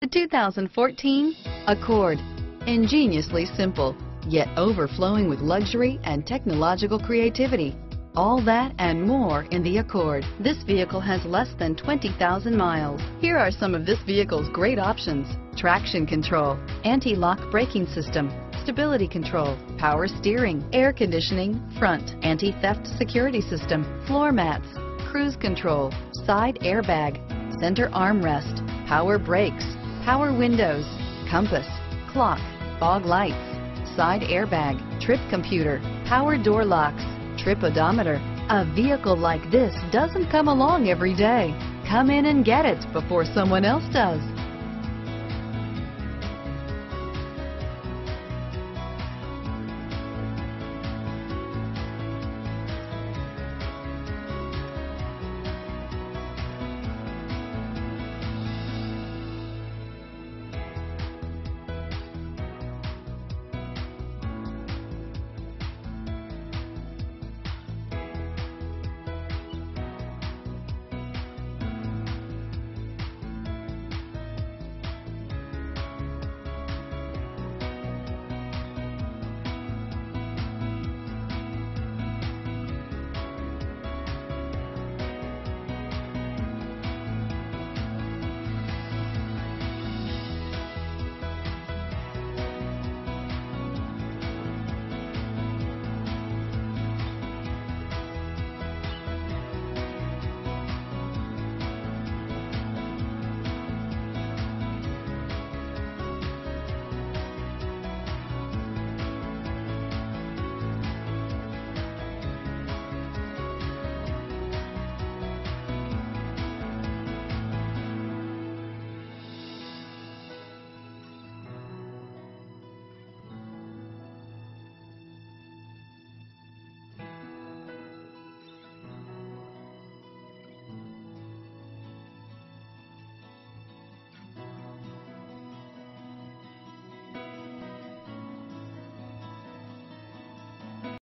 The 2014 Accord. Ingeniously simple, yet overflowing with luxury and technological creativity. All that and more in the Accord. This vehicle has less than 20,000 miles. Here are some of this vehicle's great options. Traction control, anti-lock braking system, stability control, power steering, air conditioning, front, anti-theft security system, floor mats, cruise control, side airbag, center armrest, power brakes, power windows, compass, clock, fog lights, side airbag, trip computer, power door locks, trip odometer. A vehicle like this doesn't come along every day. Come in and get it before someone else does.